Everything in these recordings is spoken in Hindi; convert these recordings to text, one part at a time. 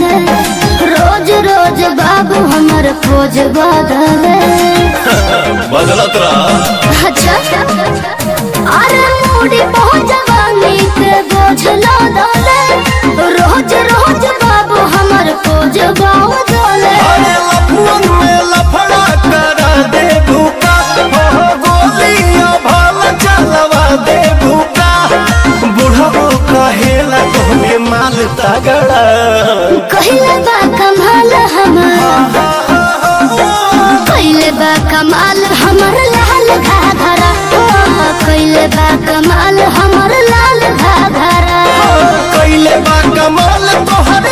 लदले रोज रोज बाबू हमर खोज बदले बदलत रहा। अच्छा। अरे मूडी बहुत जवानी के बोझ लदले रोज रोज बाबू हमर खोज बदले तगड़ा कहिले बा कमाल हमर। कहिले बा कमाल हमर लाल घाघरा। बा कमाल हमर लाल घाघरा। बा कमाल तोहर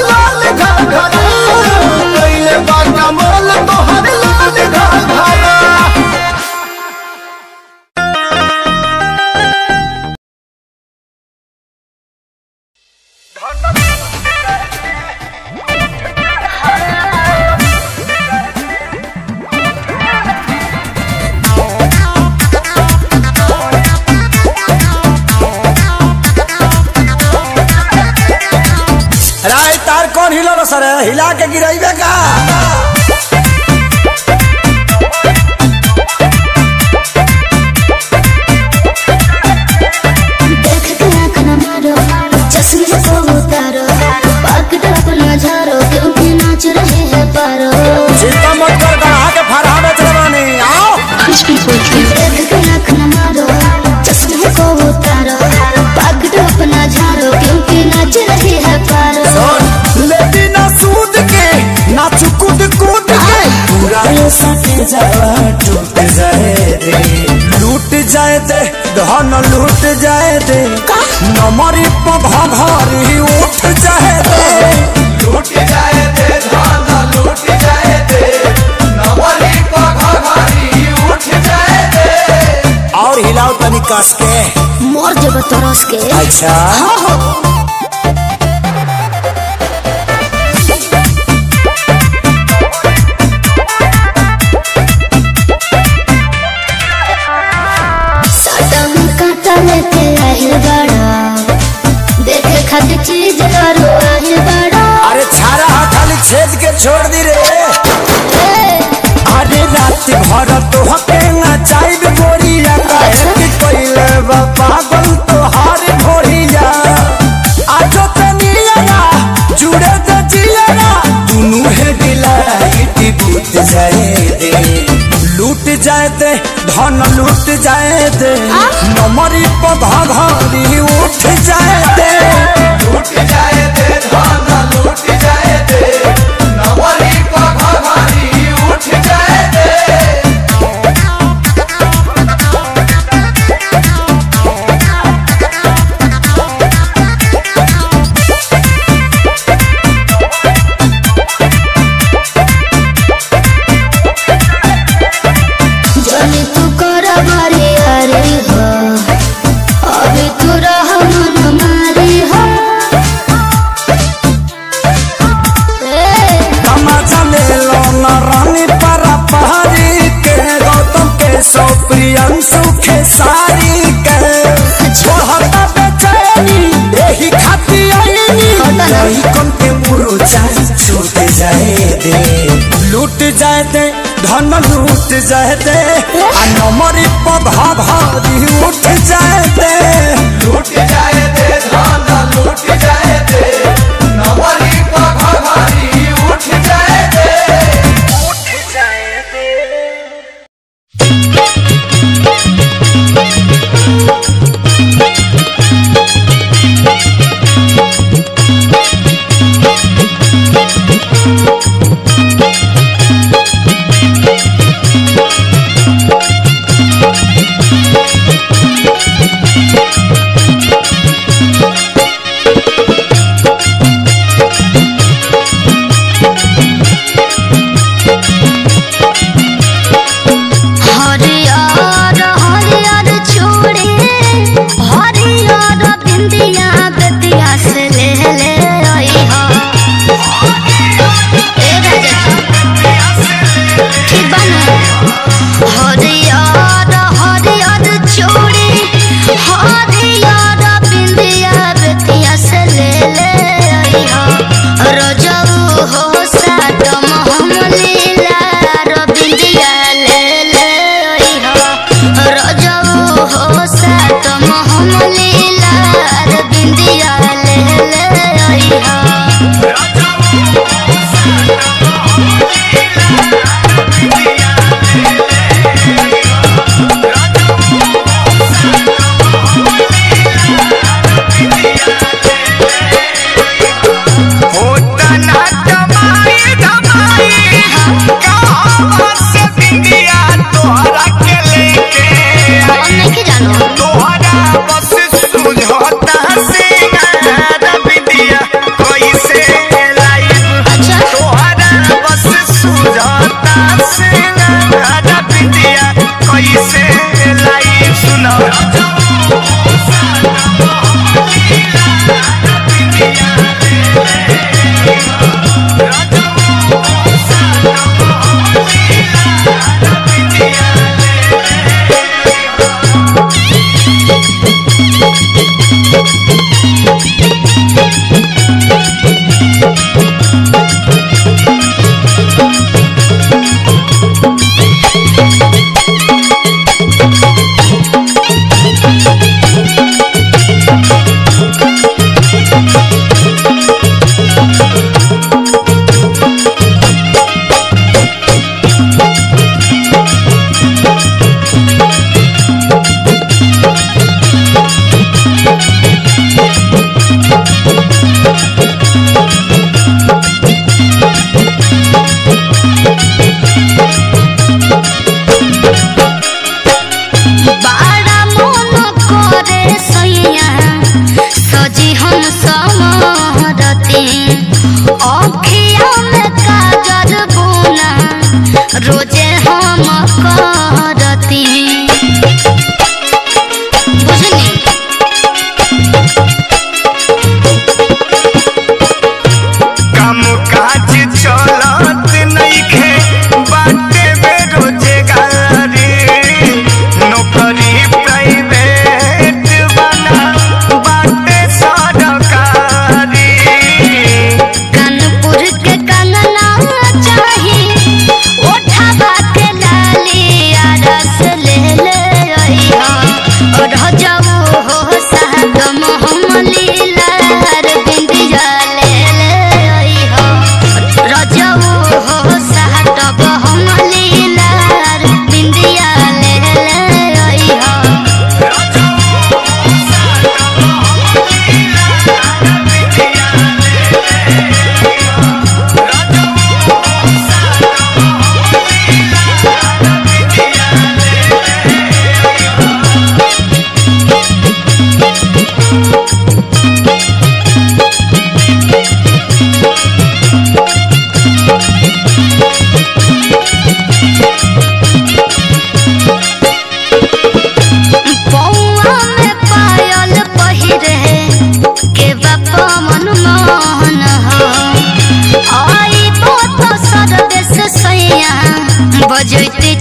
जावा टूट जाए दे लूट जाए दे। धन लूट जाए दे नमरी पघा उठ जाए दे। लूट जाए दे धान लूट जाए दे। नवरी पघारी उठ जाए दे। और हिलाओ तनी के। मोर जब तरस के। अच्छा। सटम पागल तो भोरिया आजो तनिया जुड़े तो जिया दुनू है डिलाइट बूत जाए दे। लूट जाए दे धन लूट जाए दे। नमरी पधा घरी उठ जाए दे। लूट जाए दे धान लूट जाए दे। दे लूट जाए दे धन लूट जाए दे नमरी पधा भारी उठ जाए दे लूट जाए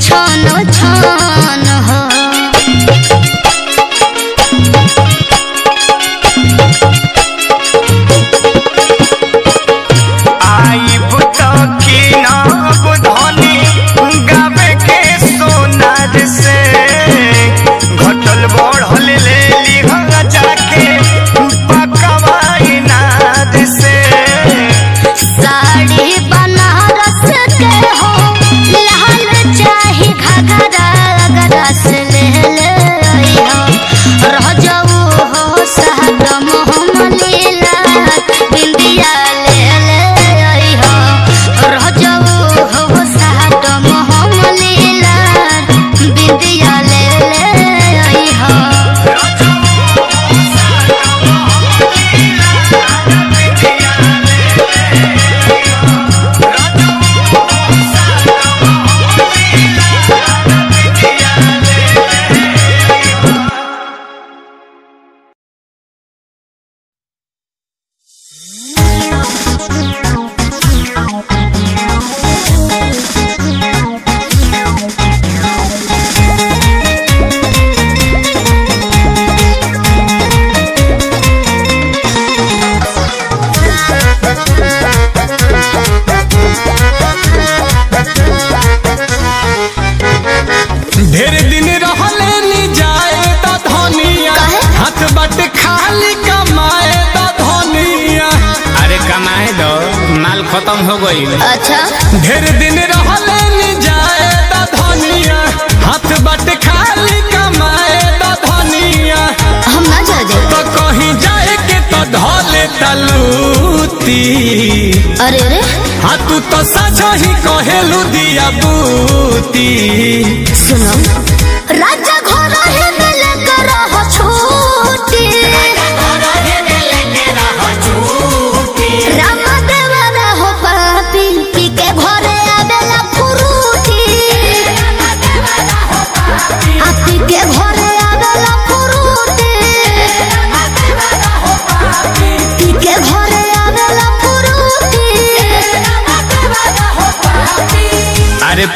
छन छन।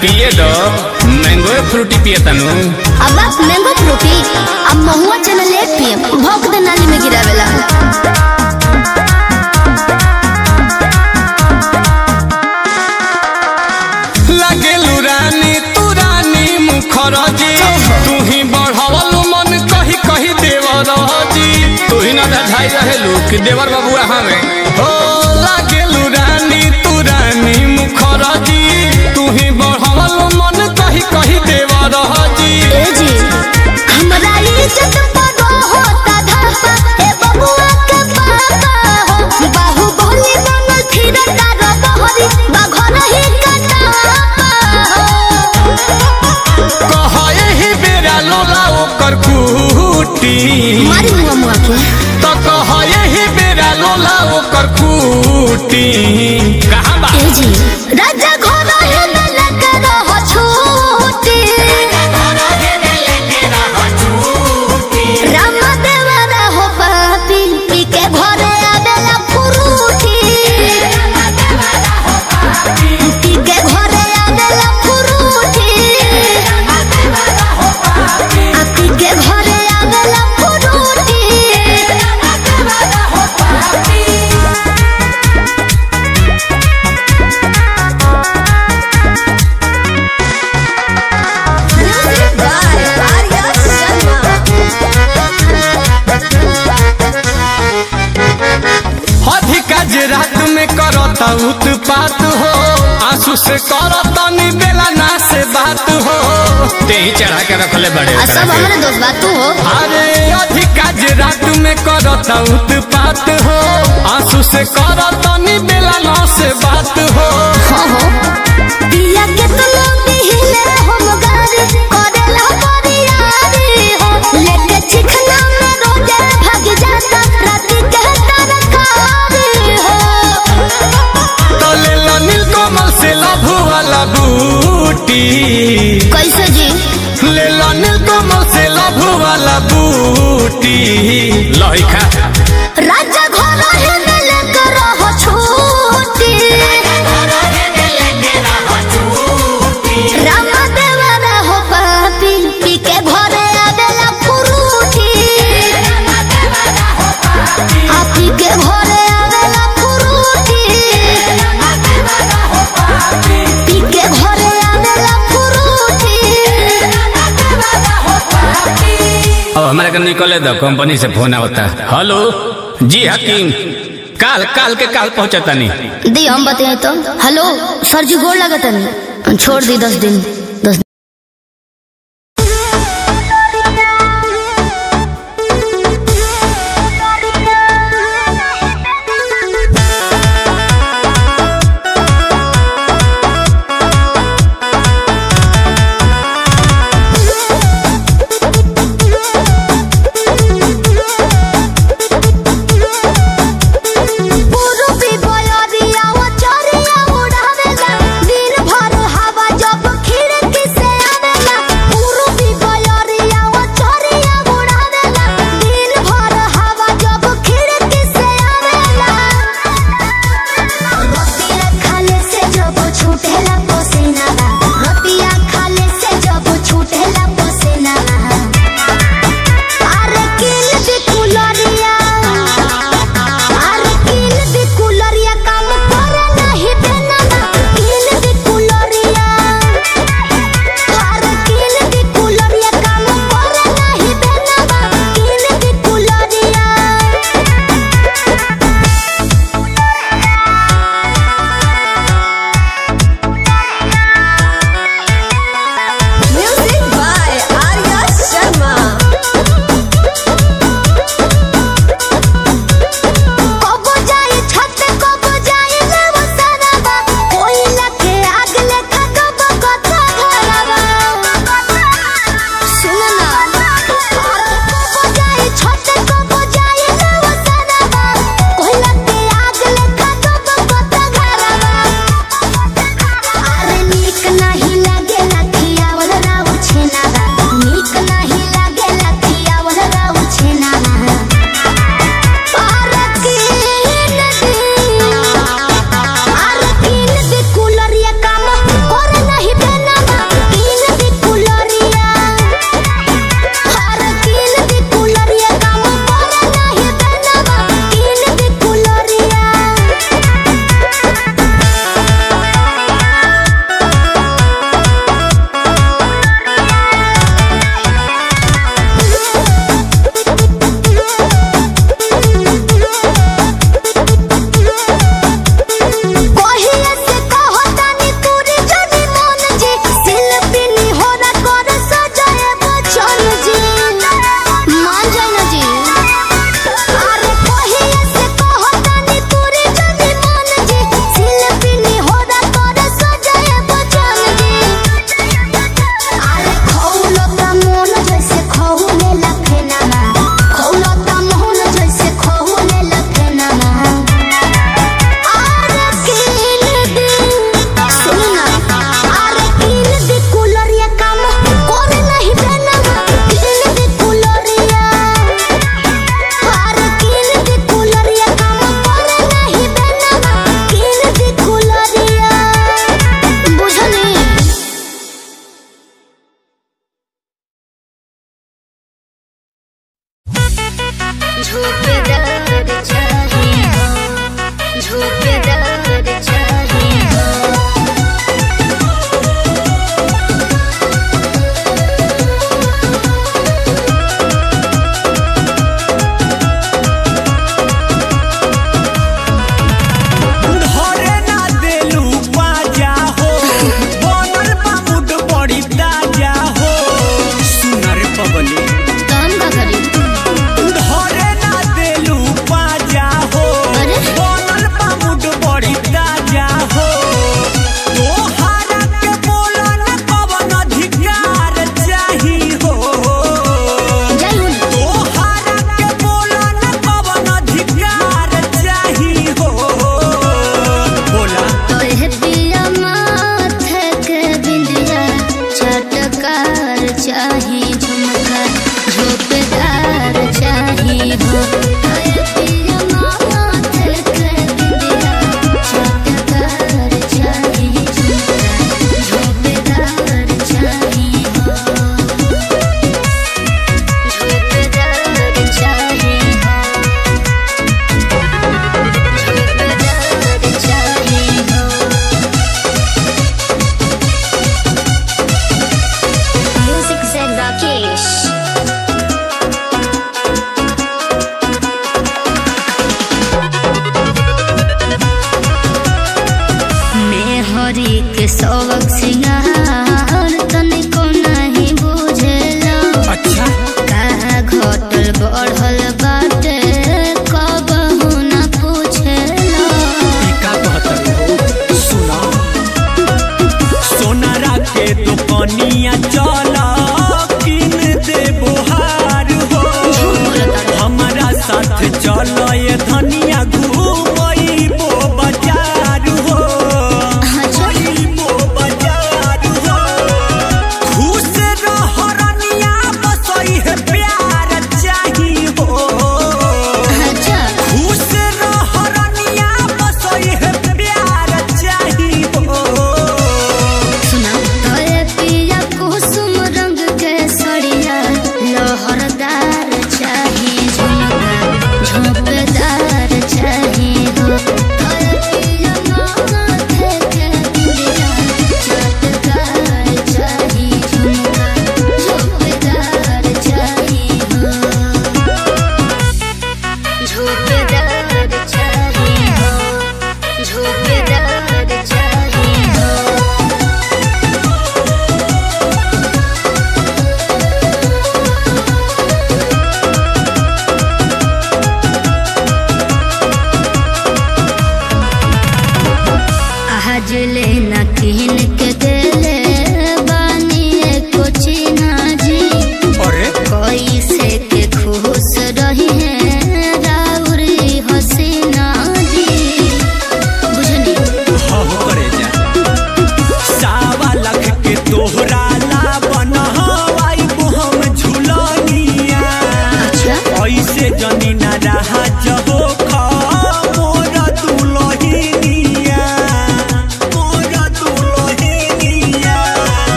पिए दो मैंगो फ्रूटी पिए तनु अब आप मैंगो फ्रूटी? अब महुआ चना लेट पिए भौंक दे नाली में गिरावेला लगेलू रानी तू रानी मुखरजी तू ही बढ़वलू मन कही कही देवरजी। तू ही ना धाई रहेलू कि देवर बाबू हमें हो लगेलू कही कही देवरजी ए जी। हमरा इज़्ज़त पड़ो होता धरपा ए बबुआ के पापा हो बाहु बोली बनल फिर तारो बहरी बाघर ही कटापा हो कह एही बेरा लोला ओकर कुटी मारी मुआ मुआ के। तो कह एही बेरा लोला ओकर कुटी कहाँ बा ए जी। राजा चढ़ा बड़े आ ओकरा सब। हमारे दोस्त बात तू हो। अरे अधिका जे रात में करता उत्पात हो। आँसू से करता नी बेला ना से बात हो। हो हो। पिया बुटी लैखा के निकले दो कंपनी से फ़ोन आता हेलो जी, हकीम। काल काल के काल पहुँचा नहीं दी, हम बताए तो। हेलो सर जी, गोर लगा छोड़ दी दस दिन।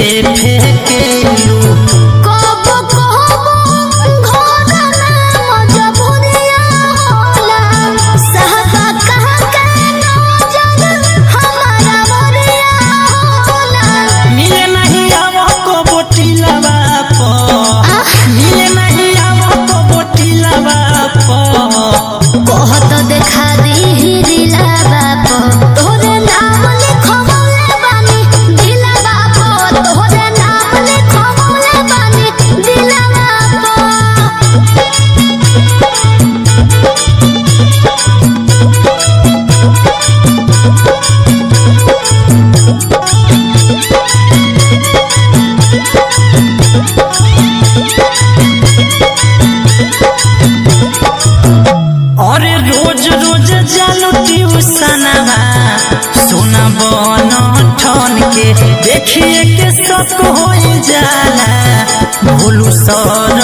it. भोलू सरवन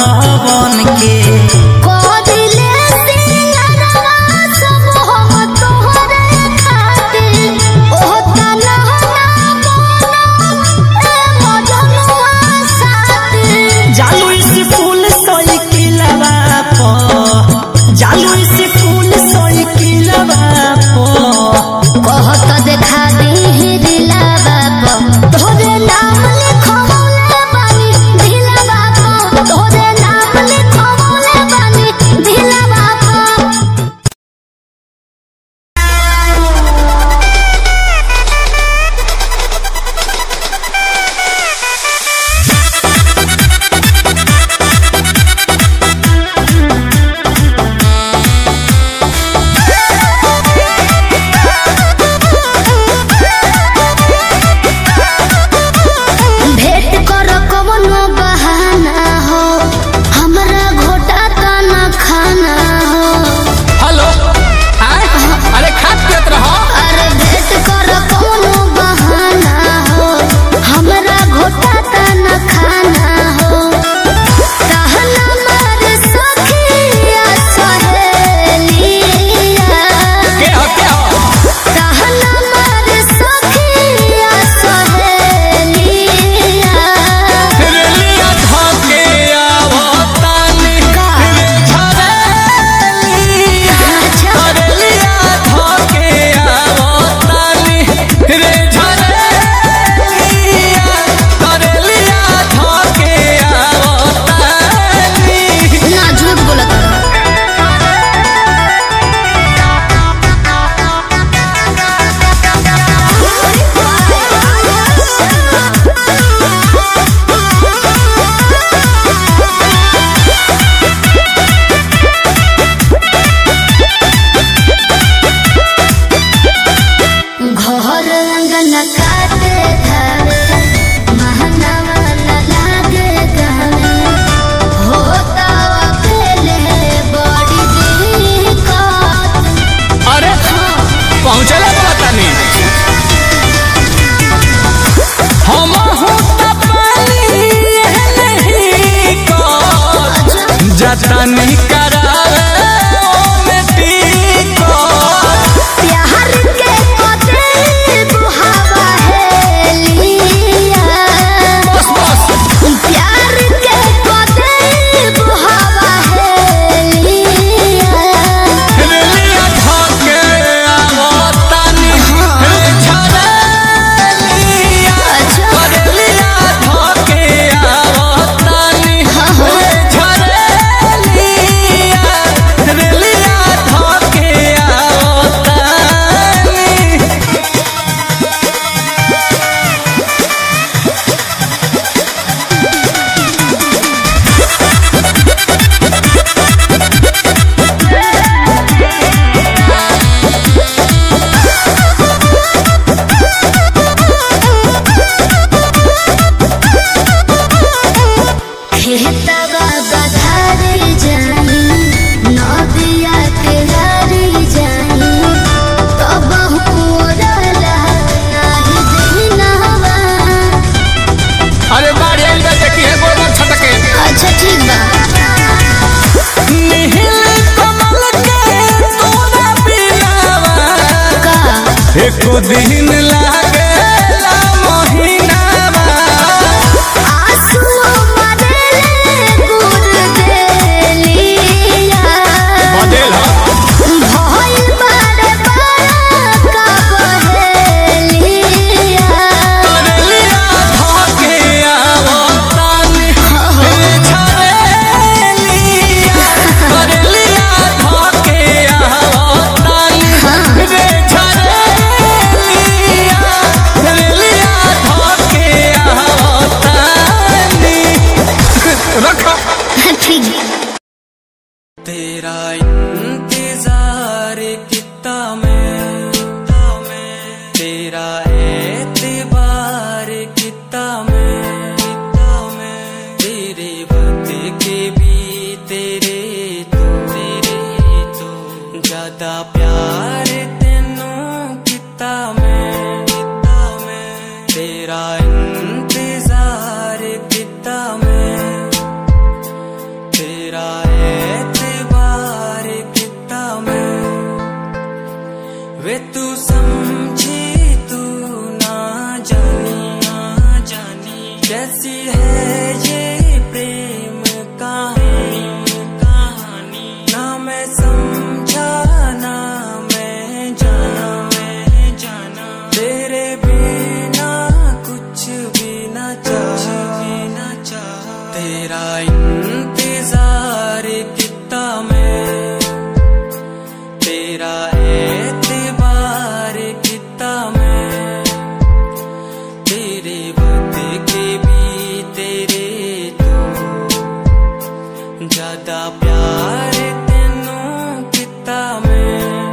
ज़्यादा प्यार तेनू किता मैं।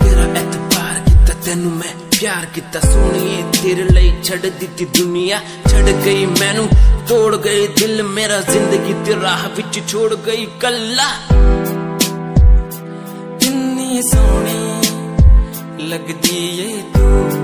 तेरा एतबार किता तेनू मैं, प्यार किता सोनिए, तेरे लिए छड़ दी दुनिया, छड़ गई मैनू, तोड़ गई दिल, मेरा ज़िंदगी ते राह बिच छोड़ गई कल्ला। किन्नी सोनी लगती है तू।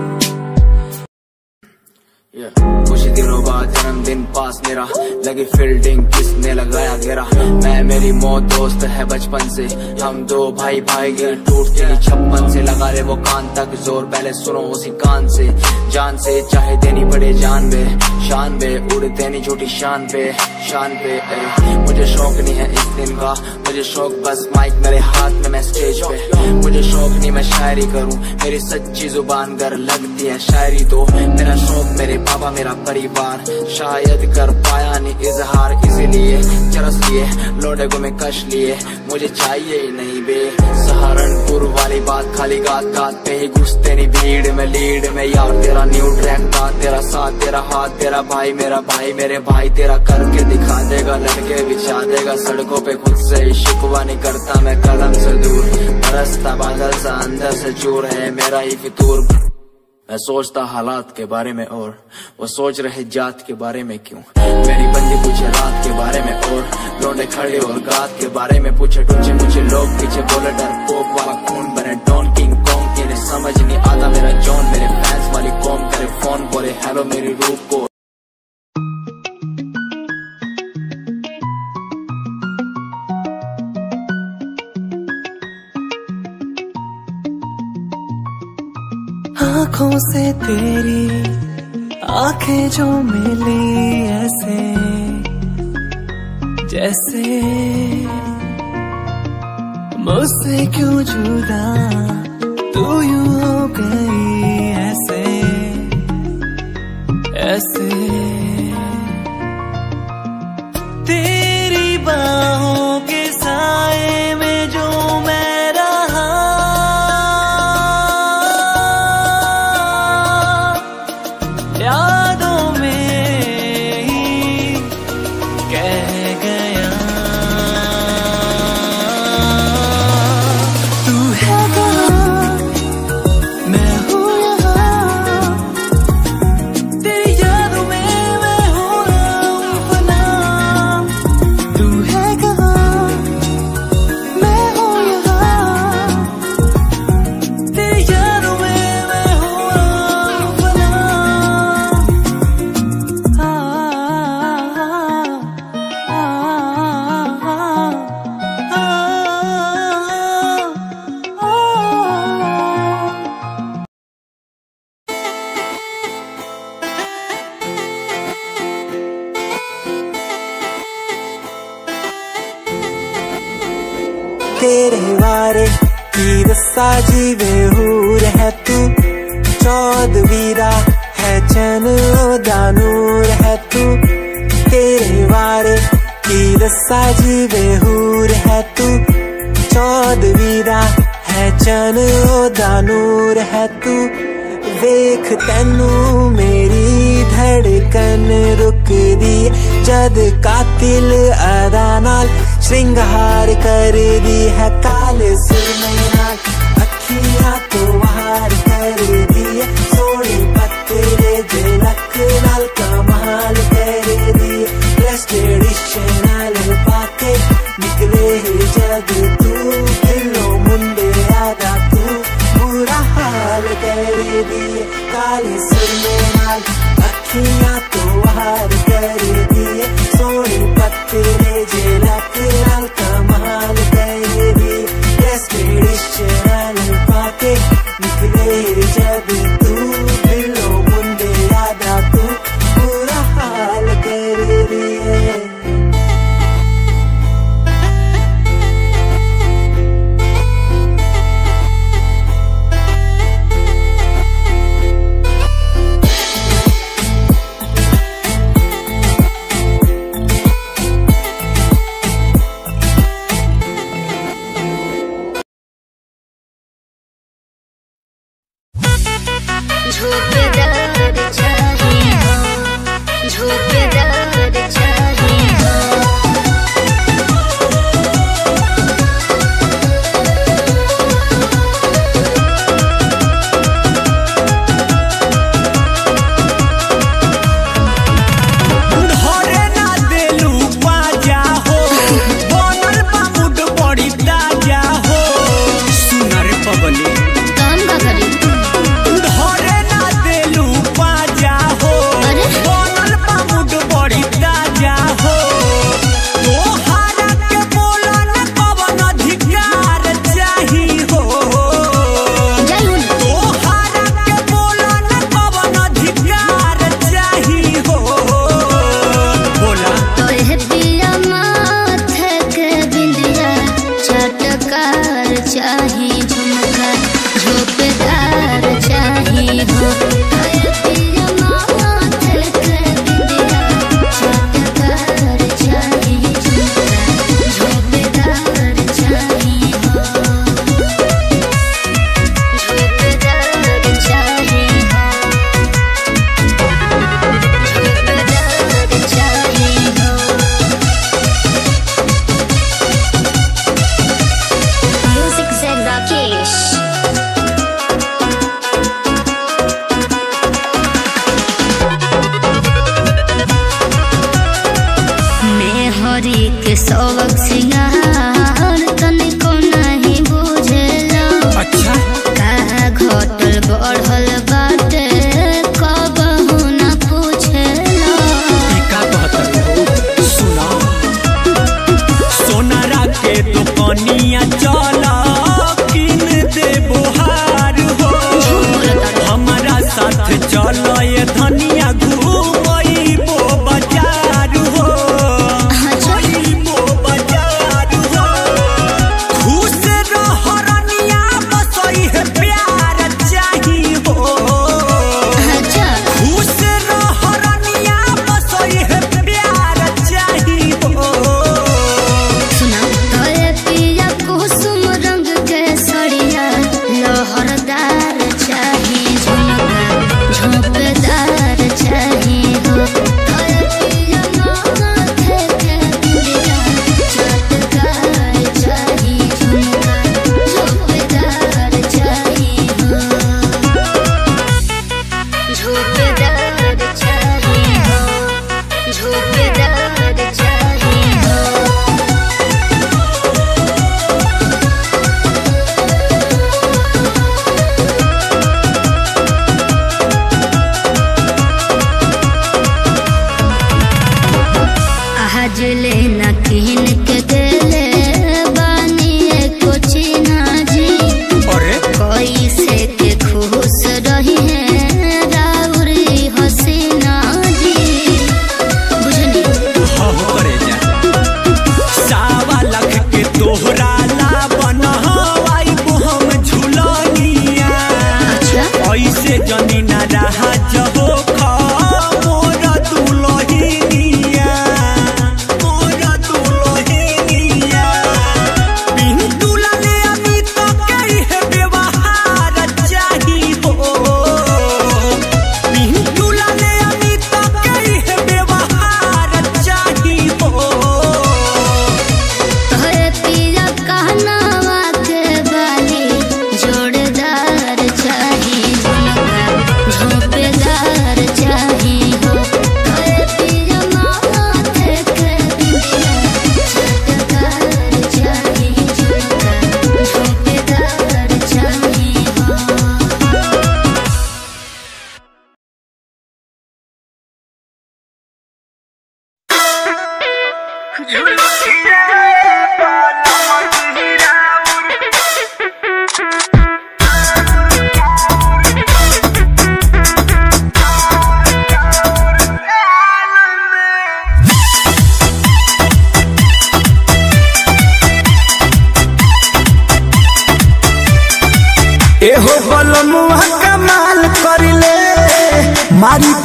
कुछ दिनों बाद जन्मदिन पास मेरा। लगी फील्डिंग किसने लगाया घेरा? मैं मेरी मौत दोस्त है बचपन से। हम दो भाई भाई गए टूटते ही छप्पन से। लगा रहे वो कान तक ज़ोर पहले सुनो उसी कान से। जान से चाहे देनी पड़े जान बे। शान बे उड़ देनी छोटी शान पे शान पे ए, मुझे शौक नहीं है इस दिन का। मुझे शौक बस माइक मेरे हाथ में मैं स्टेज पे। मुझे शौक नहीं मैं शायरी करूँ। मेरी सच्ची ज़ुबान कर लगती है शायरी तो। मेरा शौक मेरे बाबा मेरा परिवार। शायद कर पाया नहीं इजहार, इसीलिए चरस लिए लोडे को मैं कश लिए। मुझे चाहिए ही नहीं बे। सहारनपुर वाली बात खाली गात गात पे ही घुसते नहीं भीड़ में, लीड में। यार तेरा न्यू ट्रैक था, तेरा साथ, तेरा हाथ, तेरा भाई, मेरा भाई, मेरे भाई। तेरा करके दिखा देगा, लड़के बिछा देगा। सड़कों पे खुद से ही शिकवा नहीं करता मैं, कलम से दूर। बरसता बादल सा अंदर से चूर है, मेरा ही फितूर। मैं सोचता हालात के बारे में और वो सोच रहे जात के बारे में क्यों? मेरी बंदी पूछे रात के बारे में और लौटे खड़े और गात के बारे में पूछे, टूचे मुझे लोग पीछे बोले, डर पोक वाला खून बने, डॉन किंग कॉन्ग के समझ नहीं आता मेरा जॉन, मेरे फैंस वाली कॉम करे फ़ोन बोले, हेलो मेरी रूप को आँखों से तेरी आँखें जो मिली ऐसे, जैसे मुझसे क्यों जुदा तू यूँ हो गई ऐसे ऐसे। तेरी बाहों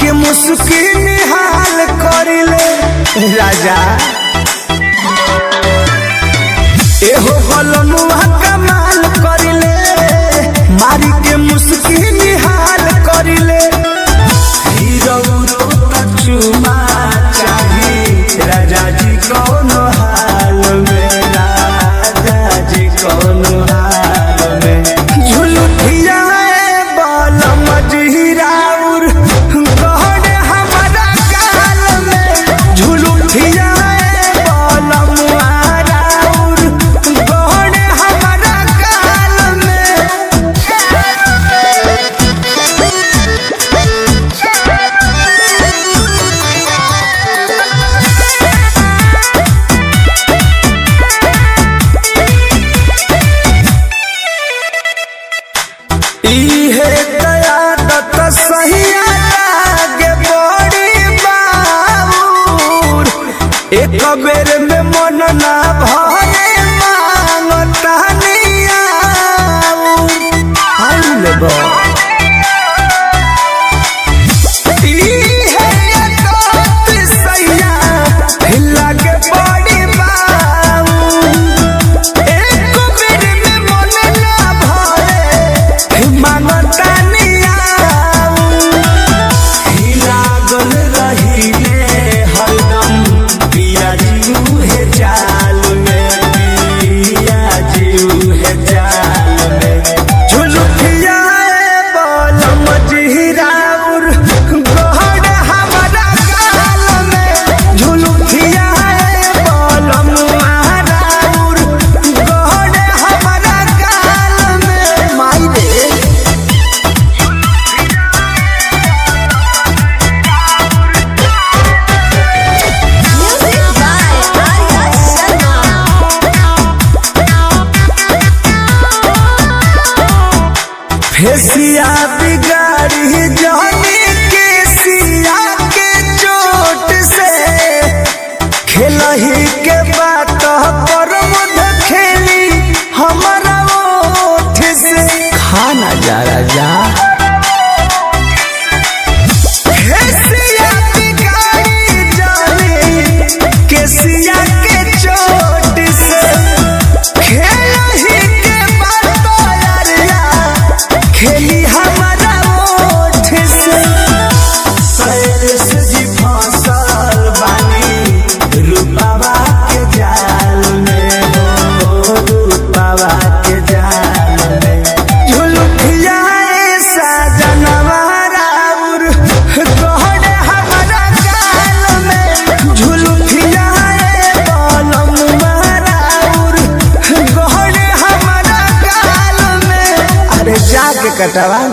के मुस्की निहाल ले राजा एहो हलमुआ कमाल करिले मारी के मुस्की निहाल करिले हीरो रोता चुमा raja raja. acabar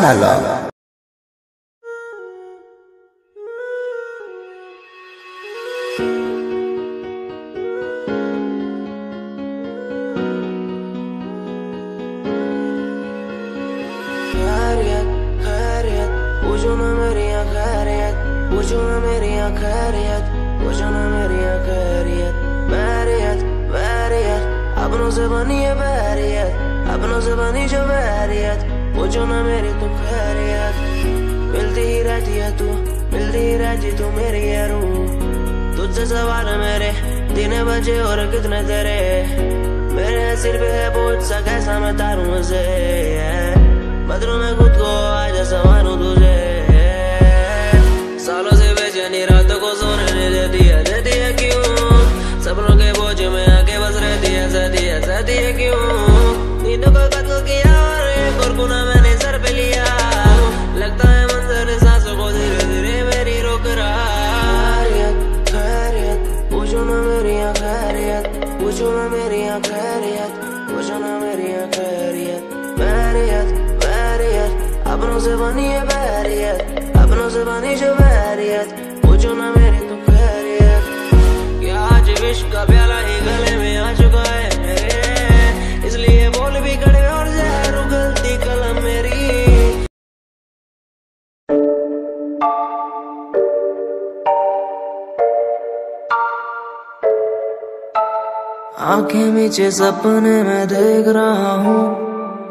नीचे सपने में देख रहा हूँ।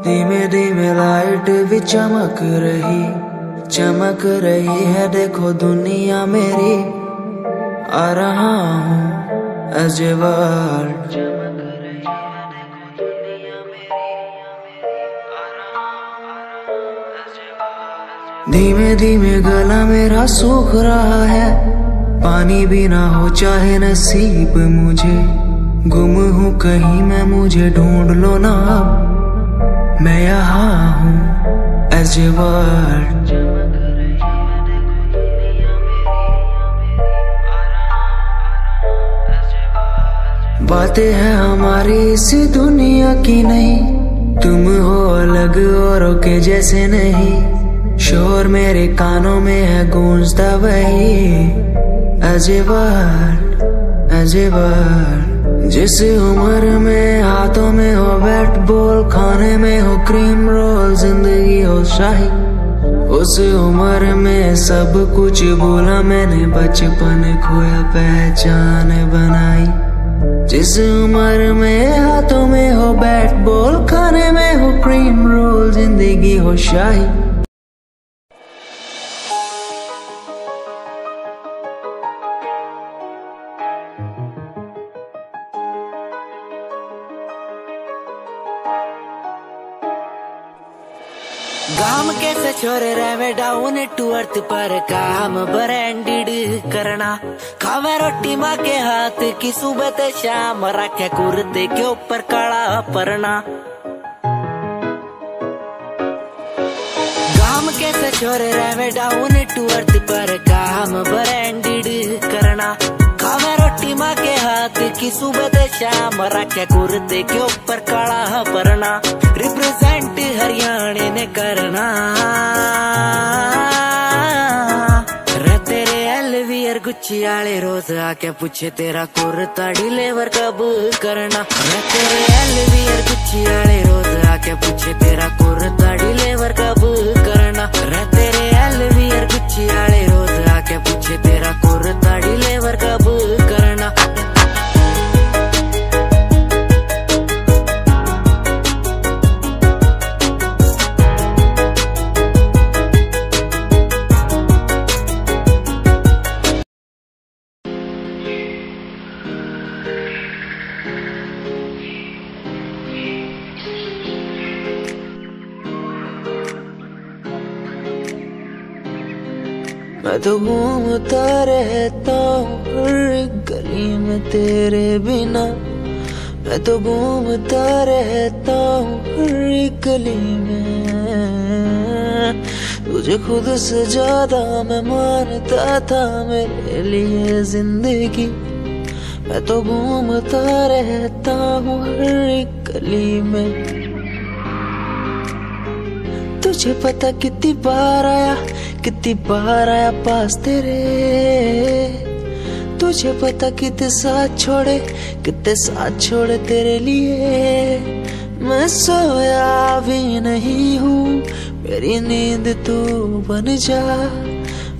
धीमे धीमे लाइट भी चमक रही चमक रही है देखो दुनिया मेरी। आ रहा हूँ अजवार देखो दुनिया मेरी धीमे धीमे गला मेरा सूख रहा है पानी भी ना हो चाहे नसीब मुझे। गुम हूँ कहीं मैं, मुझे ढूंढ लो ना। अब मैं यहाँ हूँ अजवार बातें हैं हमारी इस दुनिया की नहीं। तुम हो अलग और के जैसे नहीं। शोर मेरे कानों में है, गूंजता वही। अजवार अजवार जिस उम्र में हाथों में हो बैट बॉल, खाने में हो क्रीम रोल ज़िंदगी हो शाही। उस उम्र में सब कुछ बोला मैंने, बचपन खोया, पहचान बनाई। जिस उम्र में हाथों में हो बैट बॉल, खाने में हो क्रीम रोल ज़िंदगी हो शाही। छोरे रहे डाउन टू अर्थ पर काम ब्रांडेड करना। खावे रोटी माँ के हाथ की सुबह ते शाम, रखे कुर्ते के ऊपर काला परना। गाम कैसे छोरे रहे डाउन टू अर्थ पर काम ब्रांडेड करना। खावे रोटी माँ के हाथ की सुबह ते शाम रखे कुर्ते के ऊपर काला परना रिप्रेजेंट हरियाणा ने करना। तेरे आले रोज आके पूछे तेरा कुर्ता डिलीवर कब करना। रे तेरे एलवीयर गुच्ची आले रोज आके पूछे तेरा कुर्ता डिलीवर कब करना। रे तेरे एलवीयर गुच्ची आले रोज आके पूछे तेरा कुर्ता तो घूमता रहता हूँ हर गली में। तुझे खुद से ज़्यादा मैं मानता था मेरे लिए ज़िंदगी। मैं तो घूमता रहता हूँ हर गली में। तुझे पता कितनी बार आया, कितनी बार आया पास तेरे। तुझे पता कितने साथ छोड़े, कितने साथ छोड़े तेरे लिए। मैं सोया भी नहीं हूँ, मेरी नींद तू बन जा।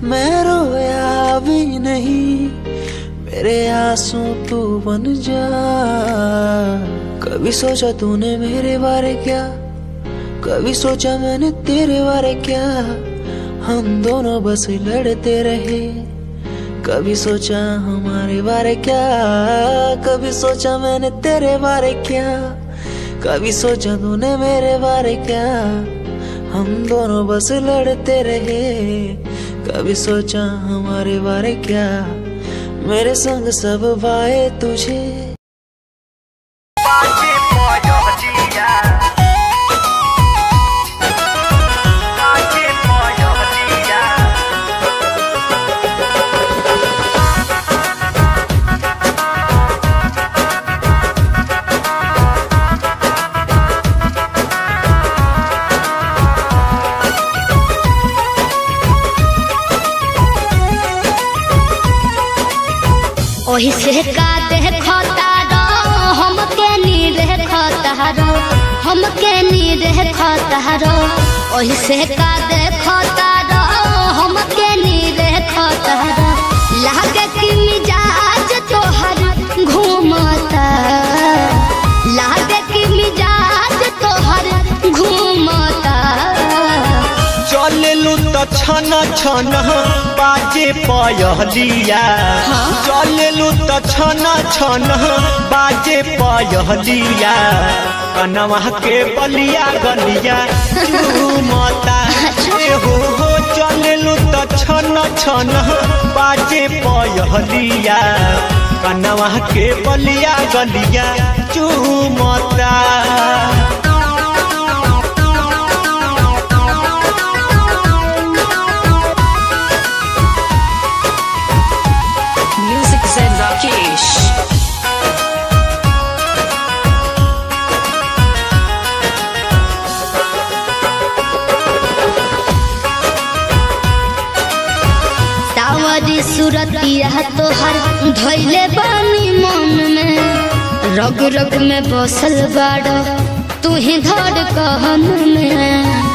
मैं रोया भी नहीं, मेरे आँसू तू बन जा। कभी सोचा तूने मेरे बारे क्या? कभी सोचा मैंने तेरे बारे क्या? हम दोनों बस लड़ते रहे। कभी सोचा हमारे बारे क्या? कभी सोचा मैंने तेरे बारे क्या? कभी सोचा तूने मेरे बारे क्या? हम दोनों बस लड़ते रहे। कभी सोचा हमारे बारे क्या? मेरे संग सब भाए तुझे। ओही से का देखता रो हमके नी देखता रो हमके नी देखता रो ओही से का देखता रो हमके नी देखता रो लागे कि मिजाज तोहर घूमता, लागे कि मिजाज तोहर घूमता। चलेलू त छन छन। पयहलिया। चलेलू त छन छन बाजे पयहलिया। कनवा के बलिया गलिया चूमता ए हो हो चलेलू त छन छन बाजे पयहलिया। कनवा के बलिया गलिया चूमता सुरतिया तोहर धैले बानी मन में। रग रग में बसल बाड़ो, तू ही धड़ कहन में।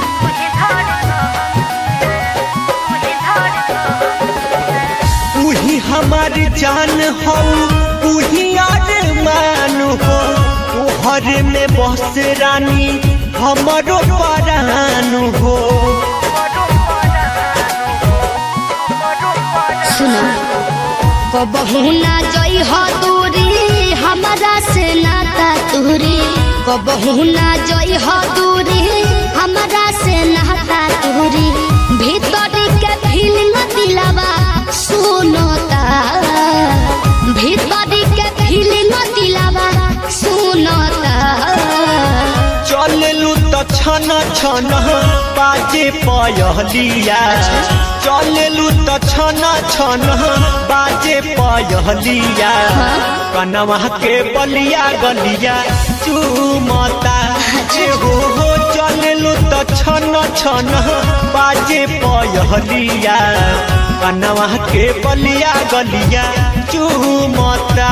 उही हमारी जान हो उही मान हो। तोहर में बस रानी, हमारो परान हो। सुनो। कबहू ना जई हो दूरी, हमारा से नाता तूरी कबहू ना जई हो दूरी, हमारा से नाता तूरी भीतर के फीलिंग दिलावा छन छन बाजे पयहलिया चललू तो छन छन बाजे पयहलिया कनवा के बलिया गलिया चूमता हो हो चललू तो छन छन बाजे पयहलिया कनवा के बलिया गलिया चूमता।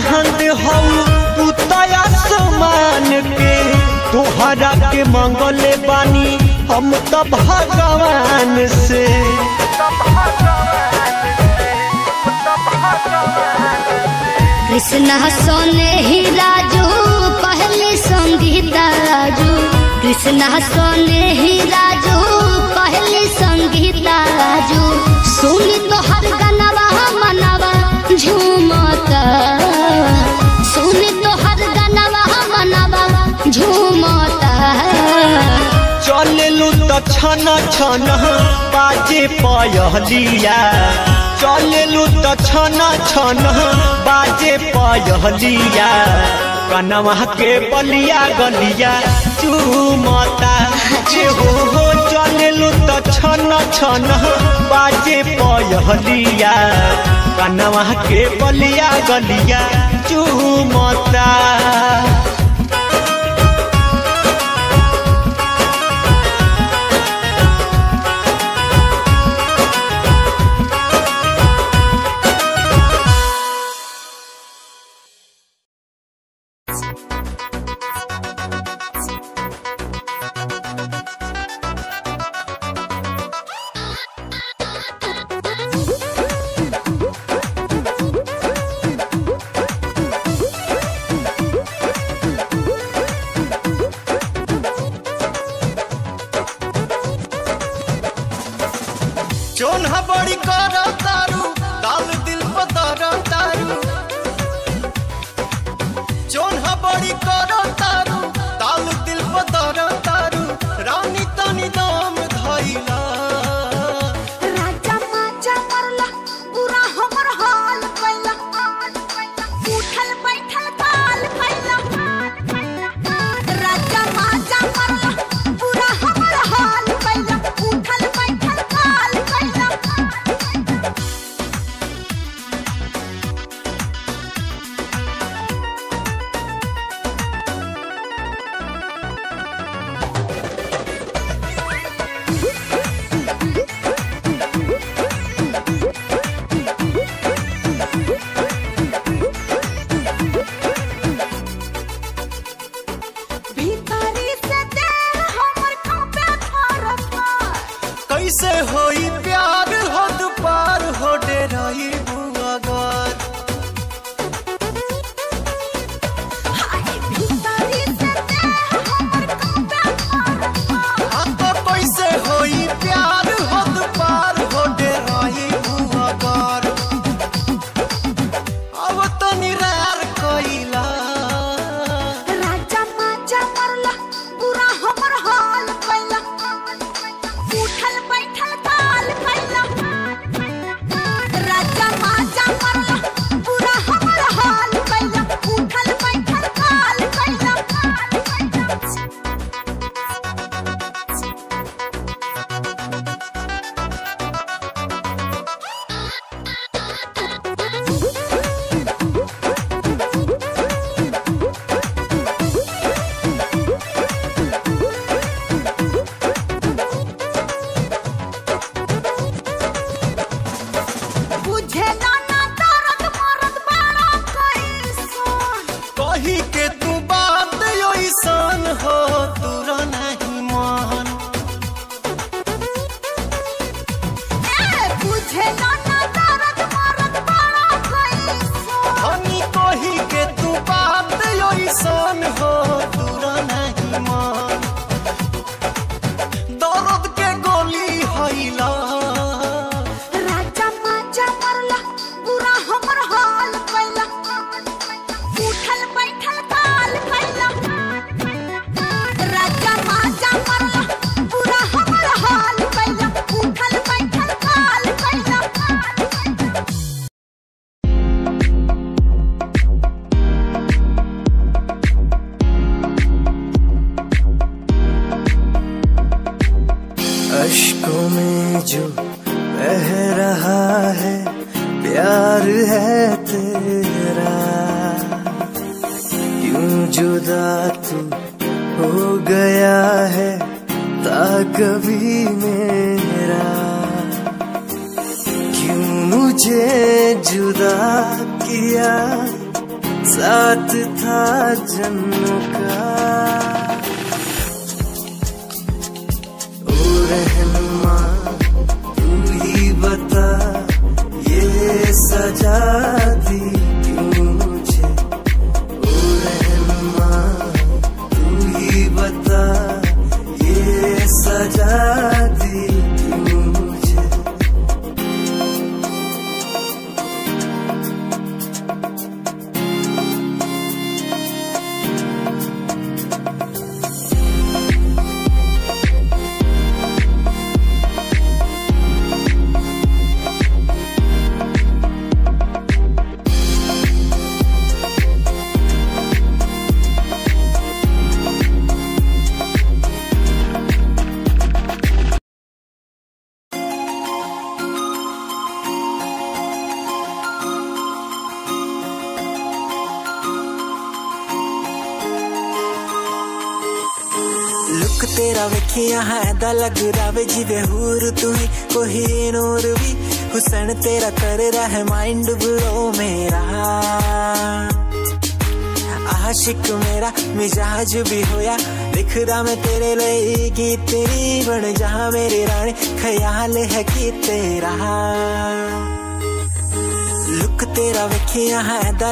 चाहत हम तू समान के तोहरा के मंगले बानी, हम तो भगवान से। कृष्णा सोने ही राजू, पहले संगीता राजू कृष्णा सोने ही राजू, पहले संगीता राजू सुन तो हर गनवा, मनवा, झूमता। चललू तो छन छन बाजे पयहलिया चललू तो छन छन बाजे पयहलिया कनवा के बलिया गलिया चूमता जे हो हो चललू तो छन छन बाजे पयहलिया कनवा के बलिया गलिया चूमता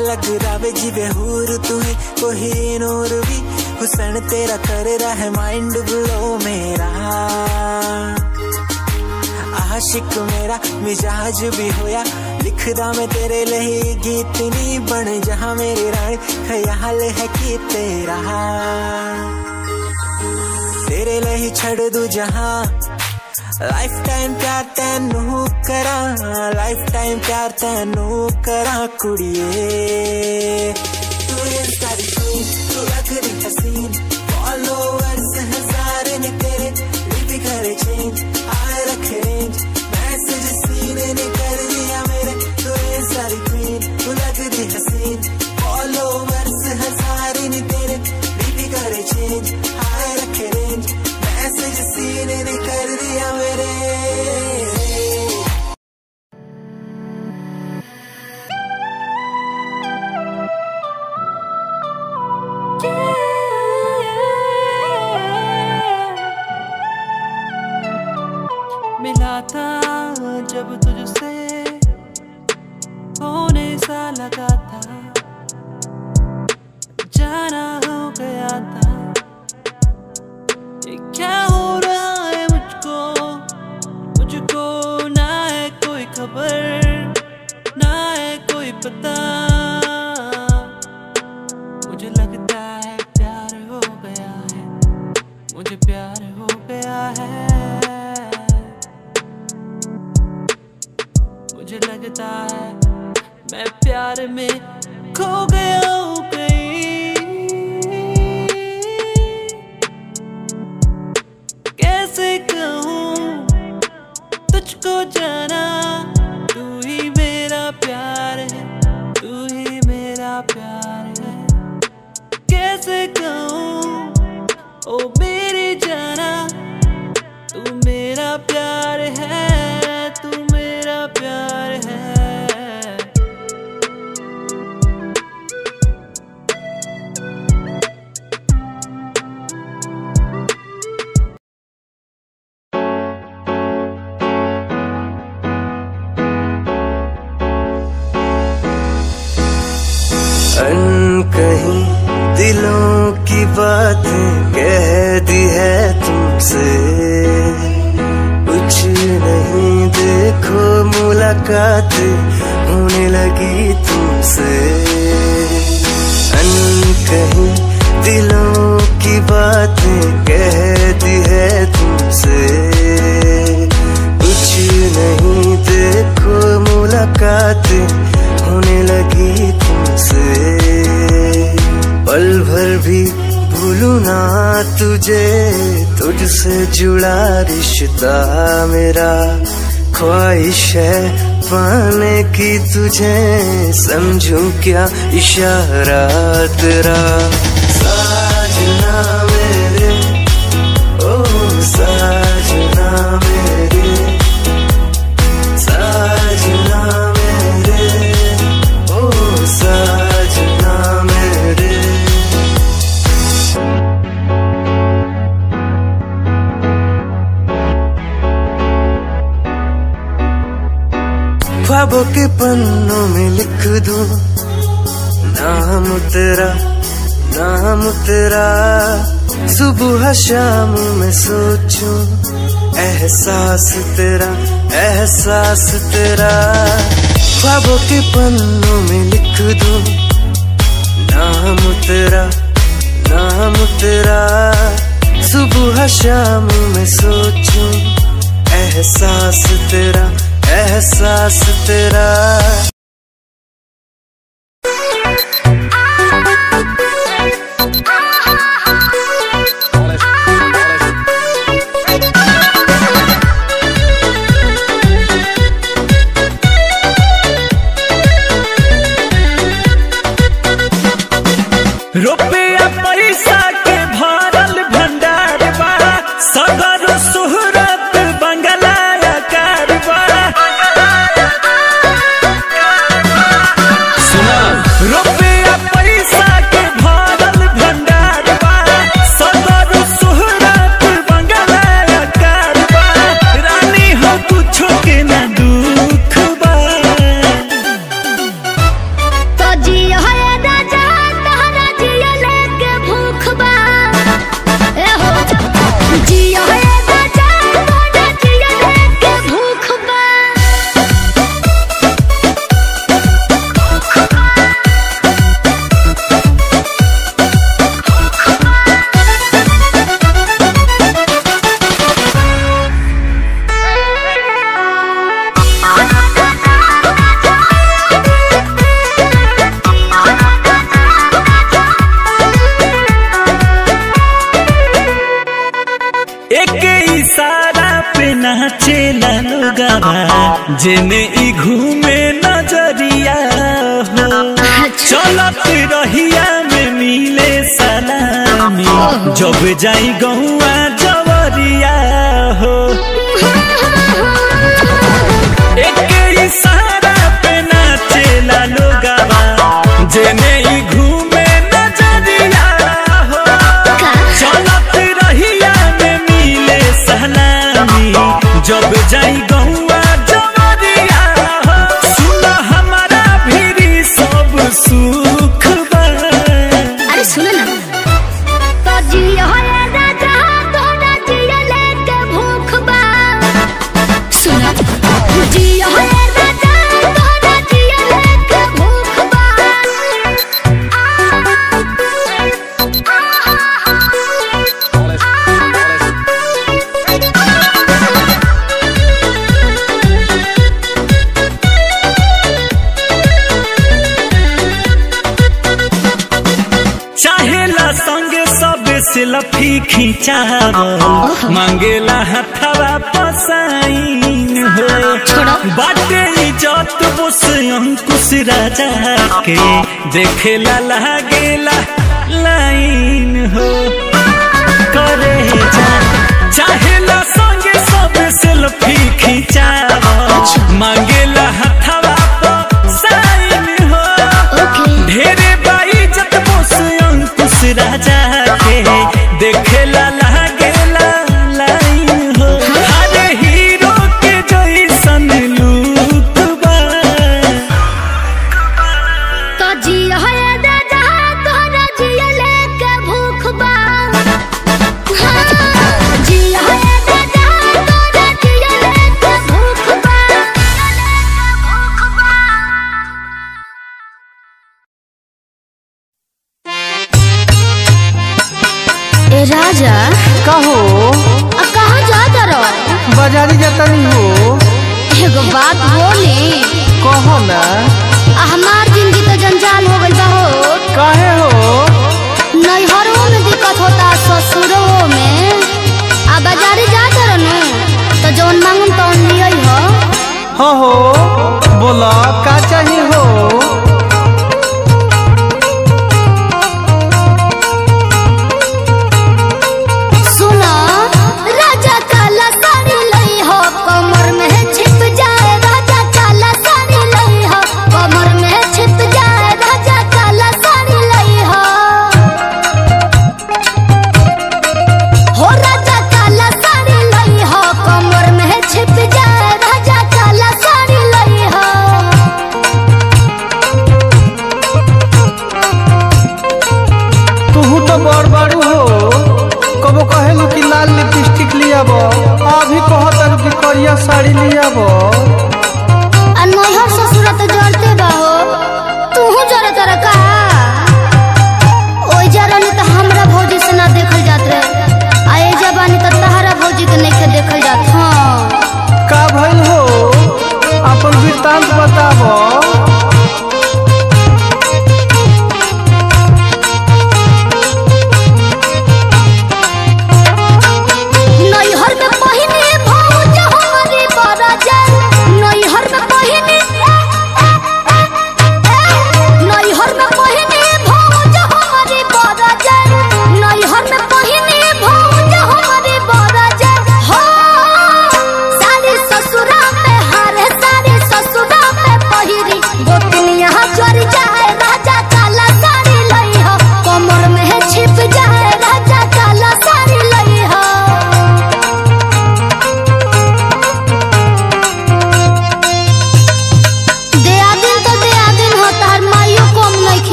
लग रावे जीवे हूर तू है कोई नूर भी हुसन तेरा कर रहा है माइंड ब्लो मेरा। आशिक मेरा मिजाज भी होया। लिखदा मैं तेरे लिए गीत नी बन जहा मेरे रानी। ख्याल है कि तेरा। तेरे लिए छड़ दू जहाँ। ਲਾਈਫ ਟਾਈਮ ਪਿਆਰ ਤੈਨੂੰ ਕਰਾਂ ਲਾਈਫ ਟਾਈਮ ਪਿਆਰ ਤੈਨੂੰ ਕਰਾਂ ਕੁੜੀਏ मुलाकात होने लगी तुमसे। कहीं दिलों की बातें कह दी है तुमसे। कुछ नहीं देखो मुलाकात होने लगी तुमसे। पल भर भी भूलू ना तुझे, तुझसे जुड़ा रिश्ता मेरा। ख्वाहिश है पाने की तुझे समझू क्या इशारा तेरा? तेरा सुबह शाम में सोचूं, एहसास तेरा एहसास तेरा। ख्वाबों के पन्नों में लिख दूँ, नाम तेरा नाम तेरा। सुबह शाम में सोचूं, एहसास तेरा एहसास तेरा। देखे लगे